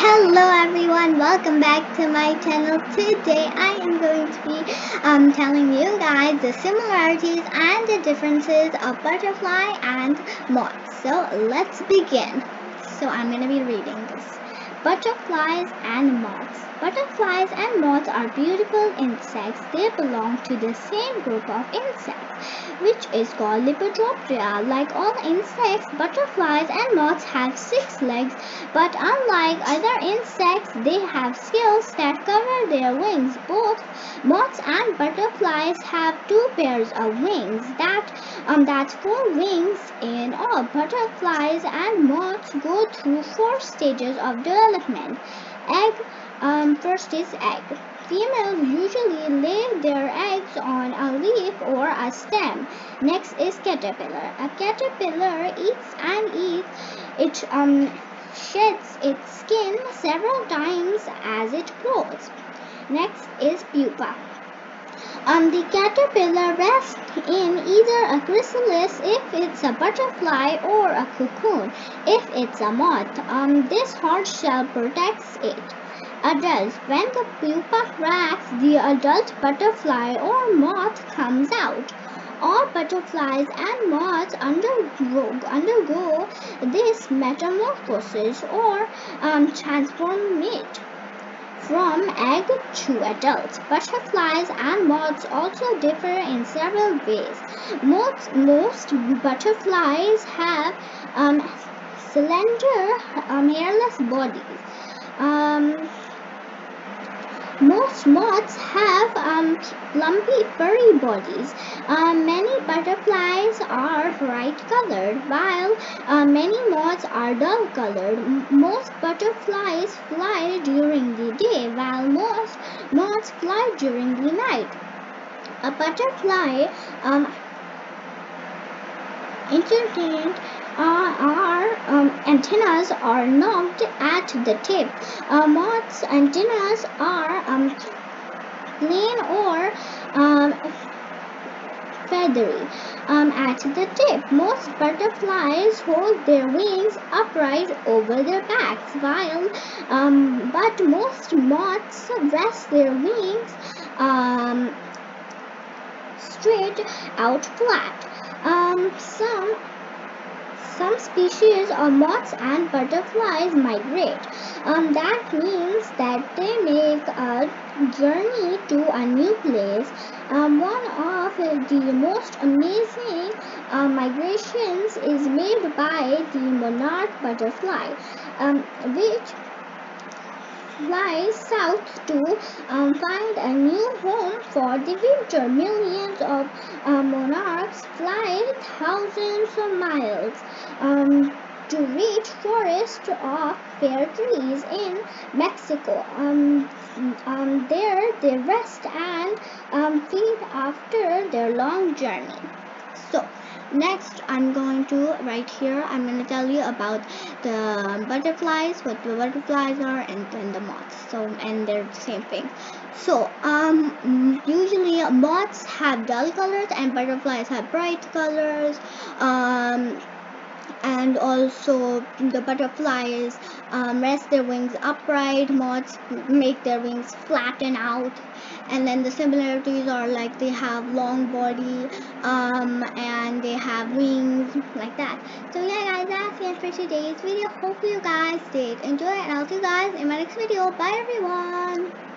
Hello everyone, welcome back to my channel. Today I am going to be um, telling you guys the similarities and the differences of butterfly and moth. So let's begin. So I'm going to be reading this. Butterflies and moths. Butterflies and moths are beautiful insects. They belong to the same group of insects, which is called Lepidoptera. Like all insects, butterflies and moths have six legs, but unlike other insects, they have scales that cover their wings. Both moths and butterflies have two pairs of wings. That um, that's four wings in all. Butterflies and moths go through four stages of development. Egg um, first is egg. Females usually lay their eggs on a leaf or a stem. Next is caterpillar. A caterpillar eats and eats. It um, sheds its skin several times as it grows. Next is pupa. Um, the caterpillar rests in either a chrysalis if it's a butterfly or a cocoon if it's a moth. Um, this hard shell protects it. Adults. When the pupa cracks, the adult butterfly or moth comes out. All butterflies and moths undergo, undergo this metamorphosis or um, transformation from egg to adult. Butterflies and moths also differ in several ways. Most, most butterflies have um, slender, um, hairless bodies. Um, most moths have um, lumpy furry bodies. Uh, many butterflies are bright colored, while uh, many moths are dull colored. Most butterflies fly during the day, while most moths fly during the night. A butterfly um, entertained uh, our um, antennas are knobbed at the tip. Uh, moths' antennas are um, plain or um, feathery um, at the tip. Most butterflies hold their wings upright over their backs, while um, but most moths rest their wings um, straight out flat. Um, some some species of moths and butterflies migrate. Um, that means that they make a journey to a new place. Um, one of the most amazing uh, migrations is made by the monarch butterfly, um, which flies south to um, find a new home for the winter. Millions of uh, monarchs fly thousands of miles um, to reach forests of fair trees in Mexico. Um, um, there they rest and um, feed after their long journey. So, next I'm going to right here I'm going to tell you about the butterflies what the butterflies are and then the moths. So and they're the same thing. So um usually moths have dull colors and butterflies have bright colors. Um and also the butterflies um, rest their wings upright moths make their wings flatten out. And then the similarities are like they have long body um, and they have wings like that. So yeah guys that's end for today's video. Hope you guys did enjoy and i'll see you guys in my next video. Bye everyone